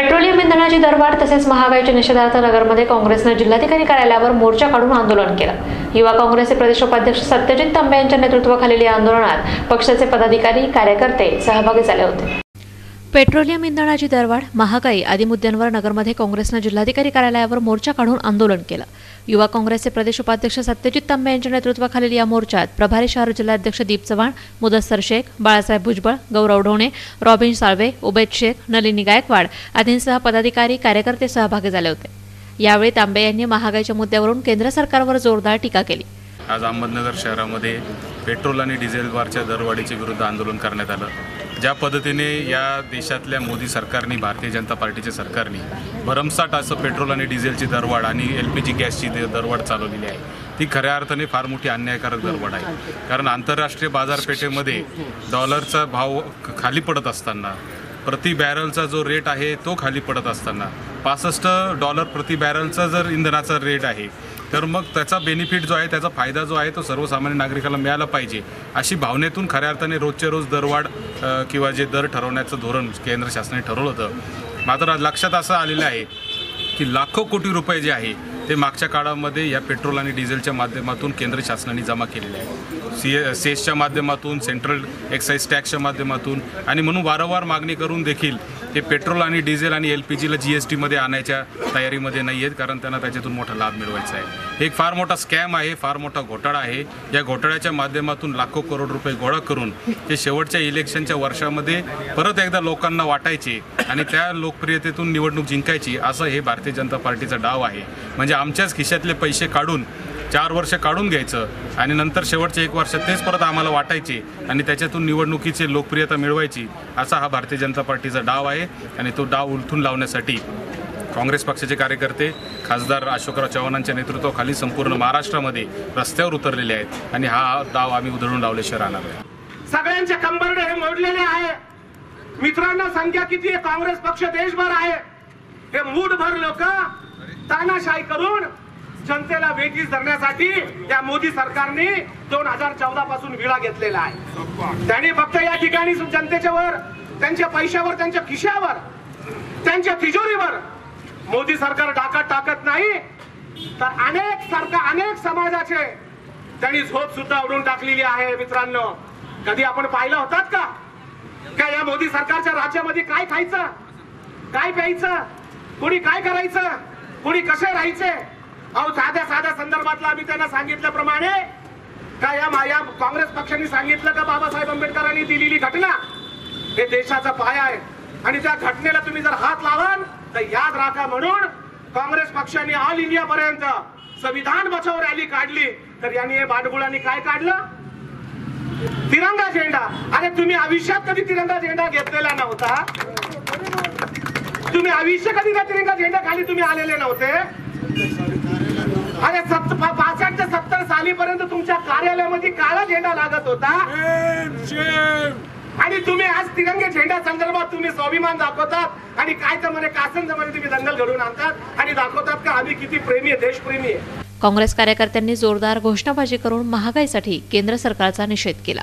Petroleum इंधनाची दरवाढ तसेच महागाईच्या निषेधार्थ नगरमध्ये काँग्रेसनं जिल्हाधिकारी कार्यालयावर मोर्चा काढून आंदोलन केलं. युवा काँग्रेसचे प्रदेश उपाध्यक्ष सत्यजित तांबे यांच्या नेतृत्वाखालील या आंदोलनात पक्षाचे पदाधिकारी कार्यकर्ते सहभागी झाले होते. पेट्रोलियम इंधनाची दरवाढ महागाई आदी मुद्द्यांवर नगरमध्ये काँग्रेसनं जिल्हाधिकारी कार्यालयावर मोर्चा काढून आंदोलन केलं. युवा काँग्रेसचे प्रदेश उपाध्यक्ष सत्यजित तांबे यांच्या नेतृत्वाखालील या मोर्चात प्रभारी शहर जिल्हाध्यक्ष दीप चव्हाण मुदस्सर शेख बाळासाहेब भुजबळ गौरव ढोणे रॉबिन साळवे उबेद शेख नलिनी गायकवाड आदींसह पदाधिकारी कार्यकर्ते सहभागी झाले होते. यावेळी तांबे यांनी महागाईच्या मुद्द्यावरून केंद्र सरकारवर जोरदार टीका केली. आज अहमदनगर शहरामध्ये पेट्रोल आणि डिझेलवरच्या दरवाढीच्या विरुद्ध आंदोलन करण्यात आलं. ज्या पद्धतीने या देशातल्या मोदी सरकारने भारतीय जनता पार्टीच्या सरकारने भरमसाठ असं पेट्रोल आणि डिझेलची दरवाढ आणि एल पी जी गॅसची दरवाढ चालवलेली आहे ती खऱ्या अर्थाने फार मोठी अन्यायकारक दरवाढ आहे. कारण आंतरराष्ट्रीय बाजारपेठेमध्ये डॉलरचा भाव खाली पडत असताना प्रति बॅरलचा जो रेट आहे तो खाली पडत असताना पासष्ट डॉलर प्रति बॅरलचा जर इंधनाचा रेट आहे तर मग त्याचा बेनिफिट जो आहे त्याचा फायदा जो आहे तो सर्वसामान्य नागरिकाला मिळाला पाहिजे. अशी भावनेतून खऱ्या अर्थाने रोजच्या रोज दरवाढ किंवा जे दर ठरवण्याचं धोरण केंद्र शासनाने ठरवलं होतं. मात्र लक्षात असं आलेलं आहे की लाखो कोटी रुपये जे आहे ते मागच्या काळामध्ये या पेट्रोल आणि डिझेलच्या माध्यमातून केंद्र शासनाने जमा केलेले आहे. सी सेसच्या माध्यमातून सेंट्रल एक्साईज टॅक्सच्या माध्यमातून आणि म्हणून वारंवार मागणी करून देखील ते पेट्रोल आणि डिझेल आणि एल पी जीला जी एस टीमध्ये आणायच्या तयारीमध्ये नाही आहेत कारण त्यांना त्याच्यातून मोठा लाभ मिळवायचा आहे. हे एक फार मोठा स्कॅम आहे फार मोठा घोटाळा आहे. या घोटाळ्याच्या माध्यमातून लाखो करोड रुपये गोळा करून ते शेवटच्या इलेक्शनच्या वर्षामध्ये परत एकदा लोकांना वाटायचे आणि त्या लोकप्रियतेतून निवडणूक जिंकायची असं हे भारतीय जनता पार्टीचा डाव आहे. म्हणजे आमच्याच खिशातले पैसे काढून चार वर्ष काढून घ्यायचं आणि नंतर शेवटच्या एक वर्षात तेच परत आम्हाला वाटायचे आणि त्याच्यातून निवडणुकीची लोकप्रियता मिळवायची असा हा भारतीय जनता पार्टीचा डाव आहे आणि तो डाव उलथून लावण्यासाठी काँग्रेस पक्षाचे कार्यकर्ते खासदार अशोकराव चव्हाणांच्या नेतृत्वाखाली संपूर्ण महाराष्ट्रामध्ये रस्त्यावर उतरलेले आहेत आणि हा डाव आम्ही उधळून लावल्याशिवाय राहणार आहे सगळ्यांचे कंबरडे हे मोडलेले आहे. मित्रांना संख्या किती आहे? काँग्रेस पक्ष देशभर आहे. हे मूठभर लोक तानाशाही करून जनतेला वेठीस धरण्यासाठी या मोदी सरकारने दोन हजार चौदा पासून विळा घेतलेला आहे. त्यांनी फक्त या ठिकाणी जनतेच्या वर त्यांच्या पैशावर त्यांच्या खिशावर त्यांच्या तिजोरीवर मोदी सरकार डाकत टाकत नाही. तर अनेक सरकार अनेक समाजाचे त्यांनी झोप सुद्धा उडून टाकलेली आहे मित्रांनो. कधी आपण पाहिलं होतात का? का या मोदी सरकारच्या राज्यामध्ये काय खायचं? काय प्यायचं? कोणी काय करायचं? कोणी कसे राहायचे? अहो साध्या साध्या संदर्भातलं आम्ही त्यांना सांगितल्याप्रमाणे का या माया काँग्रेस पक्षाने सांगितलं का बाबासाहेब आंबेडकरांनी दिलेली घटना हे देशाचा पाया आहे. आणि त्या घटनेला तुम्ही जर हात लावाल तर याद राखा म्हणून काँग्रेस पक्षाने ऑल इंडिया पर्यंत संविधान बचाव रॅली काढली. तर यांनी हे बांडगुळांनी काय काढलं? तिरंगा झेंडा. अरे तुम्ही आयुष्यात कधी तिरंगा झेंडा घेतलेला नव्हता? तुम्ही आयुष्य कधी त्या तिरंगा झेंडा खाली तुम्ही आलेले नव्हते? अरे सत्त पासष्ट ते सत्तर सालीपर्यंत तुमच्या कार्यालयामध्ये काळा झेंडा लागत होता? आणि तुम्ही आज तिरंगे झेंडा संदर्भात तुम्ही स्वाभिमान दाखवतात आणि काय तर म्हणे कासनमध्ये तुम्ही दंगल घडवून आणतात आणि दाखवतात का आम्ही किती प्रेमी आहे देशप्रेमी आहे? काँग्रेस कार्यकर्त्यांनी जोरदार घोषणाबाजी करून महागाईसाठी केंद्र सरकारचा निषेध केला.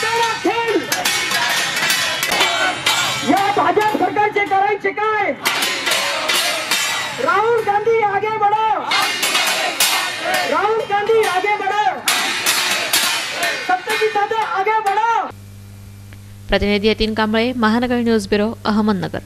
तेरा खेल देश या भाजप सरकारचे करायचे काय? राहुल गांधी आगे बढ़ो. राहुल गांधी आगे बढ़ो. सत्तेची दादा आगे बढ़ो. प्रतिनिधी यतीन कांबळे महानगर न्यूज ब्युरो अहमदनगर.